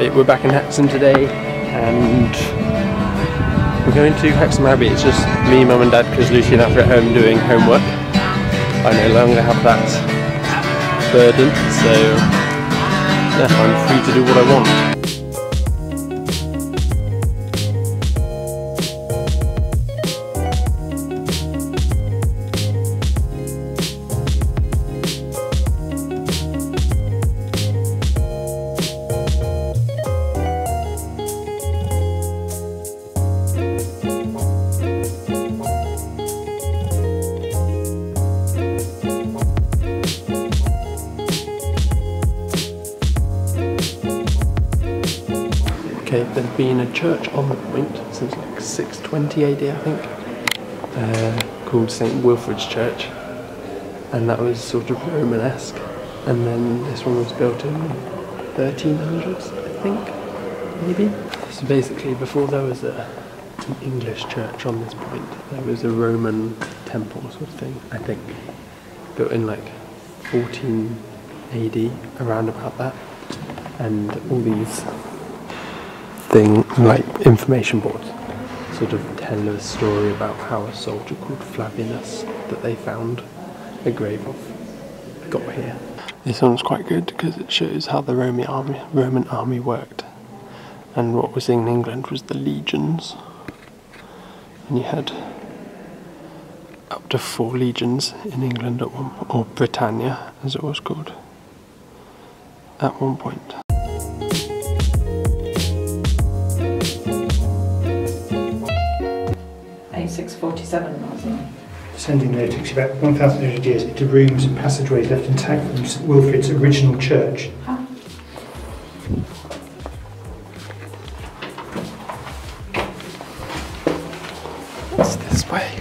Okay, we're back in Hexham today and we're going to Hexham Abbey. It's just me, mum and dad because Lucy and I are at home doing homework. I no longer have that burden so I'm free to do what I want. Okay, there's been a church on the point since like 620 AD, I think, uh, called St Wilfrid's Church, and that was sort of Romanesque. And then this one was built in 1300s, I think, maybe. So basically, before there was a, an English church on this point, there was a Roman temple sort of thing, I think, built in like 14 AD, around about that, and all these thing like information boards sort of tell a story about how a soldier called Flavinus that they found a grave of got here. This one's quite good because it shows how the Roman army Roman army worked. And what was in England was the legions. And you had up to four legions in England at one or Britannia as it was called at one point. A647 Descending there takes you about 1,800 years into rooms and passageways left intact from St Wilfrid's original church. It's this way.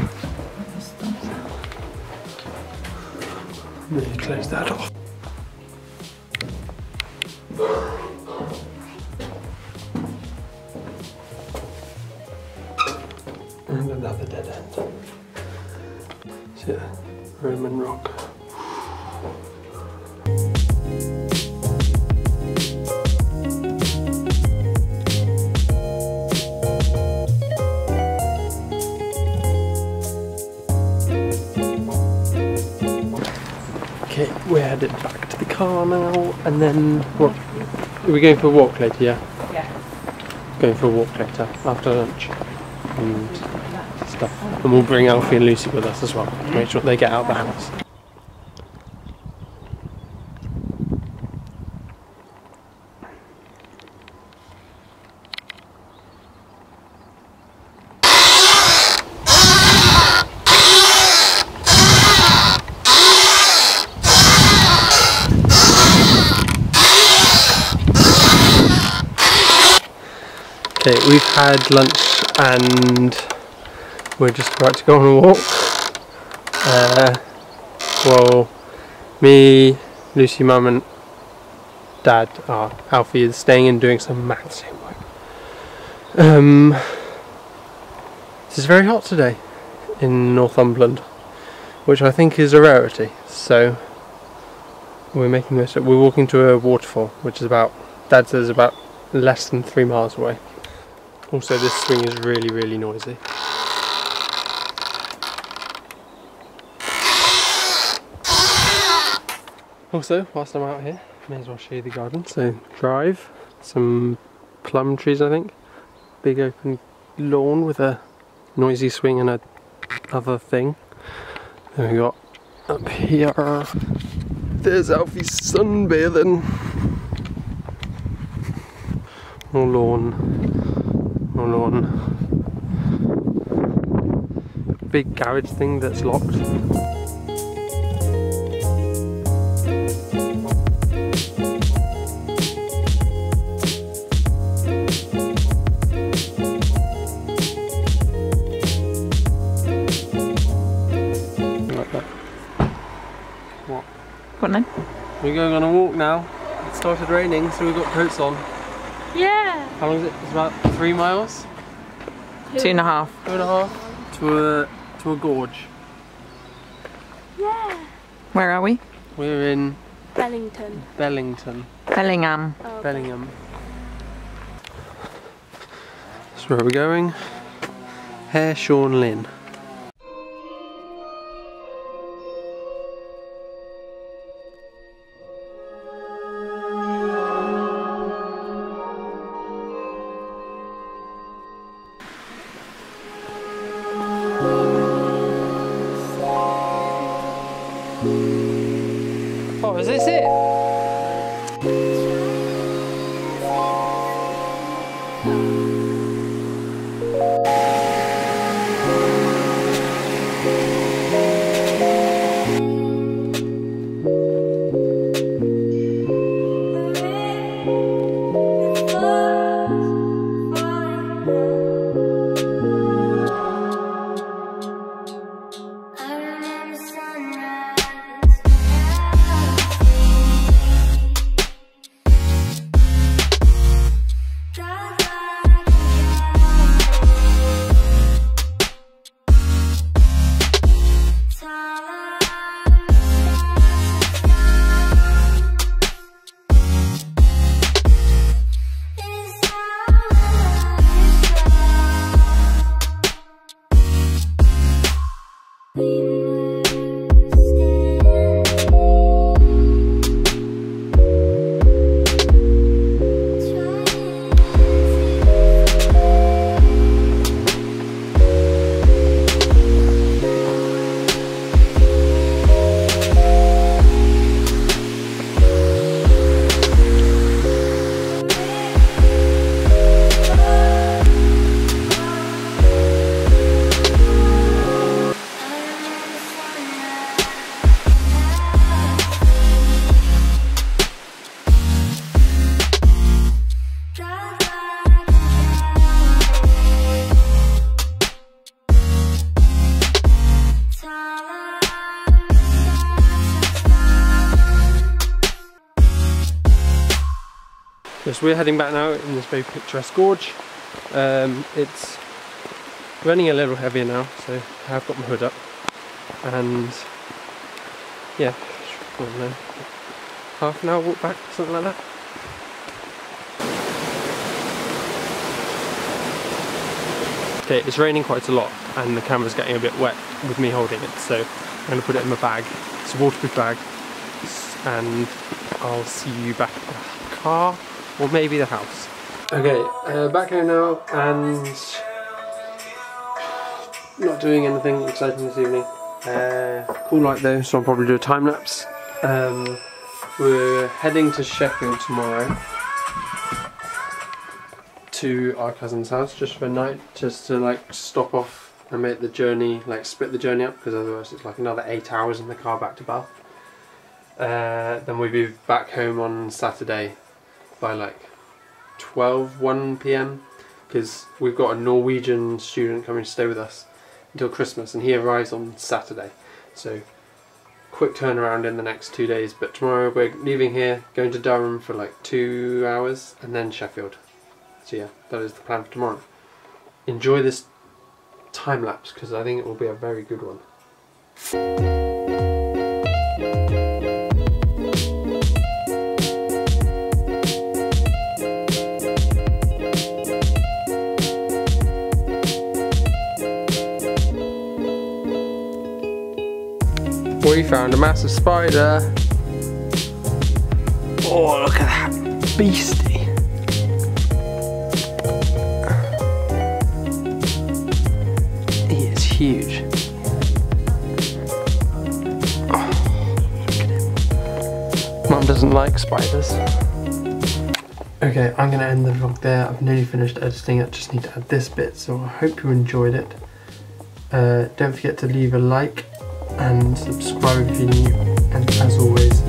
Really close that off. And another dead end. So, yeah, Roman rock. Okay, we're headed back to the car now, and then what? Are we going for a walk later? Yeah. Yeah. Going for a walk later after lunch and stuff, and we'll bring Alfie and Lucy with us as well to make sure they get out of the house. Okay, we've had lunch and we're just about to go on a walk. Uh, well, me, Lucy, Mum, and Dad are Alfie is staying and doing some maths homework. Um, this is very hot today in Northumberland, which I think is a rarity. So we're making this. We're walking to a waterfall, which is about Dad says about less than three miles away. Also, this swing is really, really noisy. Also, whilst I'm out here, may as well show you the garden. So, drive, some plum trees, I think. Big open lawn with a noisy swing and a other thing. Then we got up here. There's Alfie sunbathing. More lawn. More lawn. Big garage thing that's locked. We're going on a walk now. It started raining, so we've got coats on. Yeah. How long is it? It's about three miles, Two and a half. two and a half, to a to a gorge. Yeah. Where are we? We're in Bellington. Bellington, Bellingham. Oh, Bellingham. So where we're we going? Hareshaw Linn. Oh, is this it? Yes, we're heading back now in this very picturesque gorge. Um, it's running a little heavier now, so I have got my hood up. And yeah, half an hour walk back, something like that. Okay, it's raining quite a lot and the camera's getting a bit wet with me holding it, so I'm going to put it in my bag. It's a waterproof bag and I'll see you back at the car or maybe the house. Okay, uh, back home now and not doing anything exciting this evening. Uh, cool night though, so I'll probably do a time lapse. Um, we're heading to Sheffield tomorrow to our cousin's house just for a night, just to like stop off and make the journey, like split the journey up, because otherwise it's like another eight hours in the car back to Bath. Uh, then we'll be back home on Saturday by like 12, 1 pm, because we've got a Norwegian student coming to stay with us until Christmas, and he arrives on Saturday. So quick turnaround in the next two days. But tomorrow we're leaving here, going to Durham for like two hours, and then Sheffield. So yeah, that is the plan for tomorrow. Enjoy this time lapse because I think it will be a very good one. We found a massive spider. Oh, look at that beastie. He is huge. Oh, look at him. Mum doesn't like spiders. Okay, I'm going to end the vlog there. I've nearly finished editing it. Just need to add this bit. So I hope you enjoyed it. Uh, don't forget to leave a like and subscribe if you're new. And as always.